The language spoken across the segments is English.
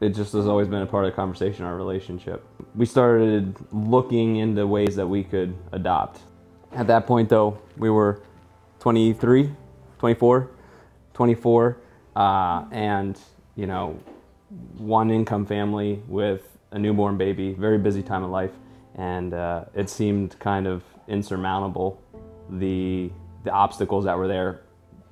it just has always been a part of the conversation, our relationship. We started looking into ways that we could adopt. At that point, though, we were 23, 24, 24, uh, and, you know, one income family with a newborn baby, very busy time of life, and uh, it seemed kind of insurmountable the the obstacles that were there.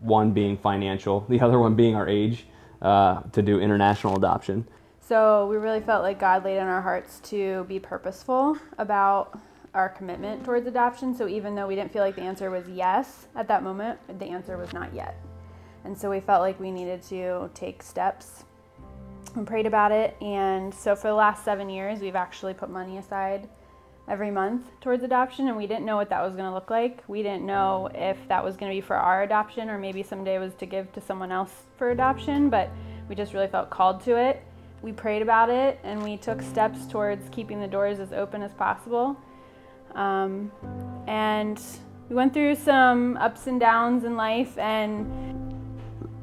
One being financial, the other one being our age uh, to do international adoption. So we really felt like God laid on our hearts to be purposeful about our commitment towards adoption. So even though we didn't feel like the answer was yes at that moment, the answer was not yet. And so we felt like we needed to take steps and prayed about it. And so for the last seven years, we've actually put money aside every month towards adoption, and we didn't know what that was going to look like. We didn't know if that was going to be for our adoption or maybe someday was to give to someone else for adoption, but we just really felt called to it. We prayed about it and we took steps towards keeping the doors as open as possible. Um, and we went through some ups and downs in life and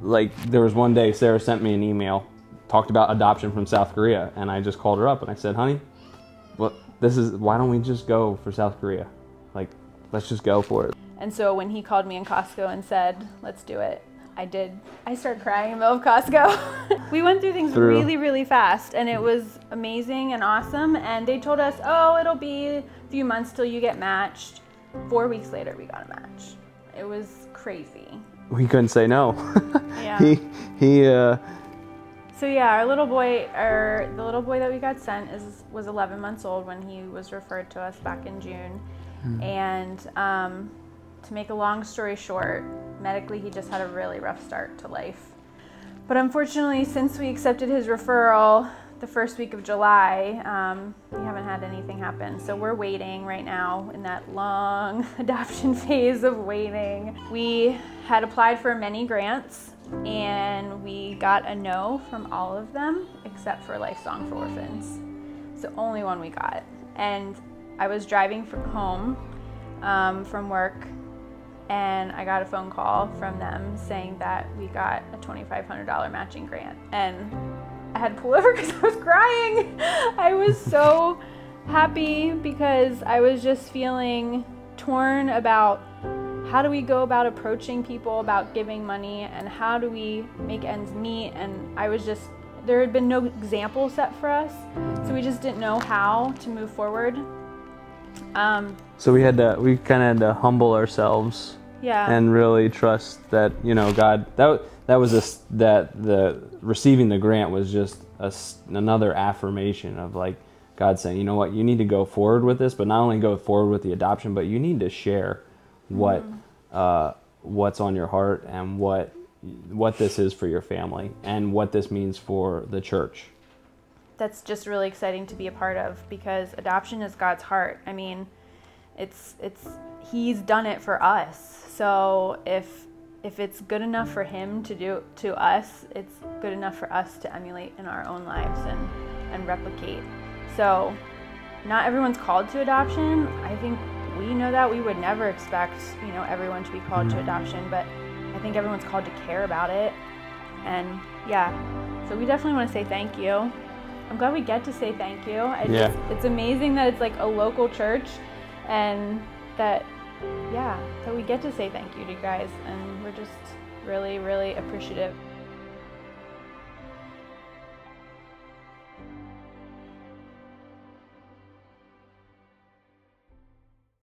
like there was one day Sarah sent me an email talked about adoption from South Korea, and I just called her up and I said, "Honey, what this is? Why don't we just go for South Korea? Like, let's just go for it." And so when he called me in Costco and said, "Let's do it," I did. I started crying in the middle of Costco. we went through things through. really, really fast, and it was amazing and awesome. And they told us, "Oh, it'll be a few months till you get matched." Four weeks later, we got a match. It was crazy. We couldn't say no. yeah. he he uh, so yeah, our little boy, or the little boy that we got sent, is was 11 months old when he was referred to us back in June. Mm. And um, to make a long story short, medically he just had a really rough start to life. But unfortunately, since we accepted his referral the first week of July, um, we haven't had anything happen. So we're waiting right now in that long adoption phase of waiting. We had applied for many grants and we got a no from all of them except for Lifesong for Orphans. It's the only one we got. And I was driving from home um, from work and I got a phone call from them saying that we got a $2,500 matching grant. And I had to pull over because I was crying. I was so happy because I was just feeling torn about how do we go about approaching people about giving money and how do we make ends meet? And i was just there had been no example set for us so we just didn't know how to move forward. Um, so we had to we kind of had to humble ourselves yeah. and really trust that you know god that that was a that the receiving the grant was just a, another affirmation of like god saying you know what? You need to go forward with this but not only go forward with the adoption but you need to share what mm uh, what's on your heart and what what this is for your family and what this means for the church. That's just really exciting to be a part of because adoption is God's heart. I mean, it's it's he's done it for us. So if if it's good enough for him to do to us, it's good enough for us to emulate in our own lives and and replicate. So not everyone's called to adoption. I think we know that we would never expect you know everyone to be called to mm-hmm. adoption but i think everyone's called to care about it and yeah so we definitely want to say thank you i'm glad we get to say thank you I yeah. Just, it's amazing that it's like a local church and that yeah that we get to say thank you to you guys and we're just really really appreciative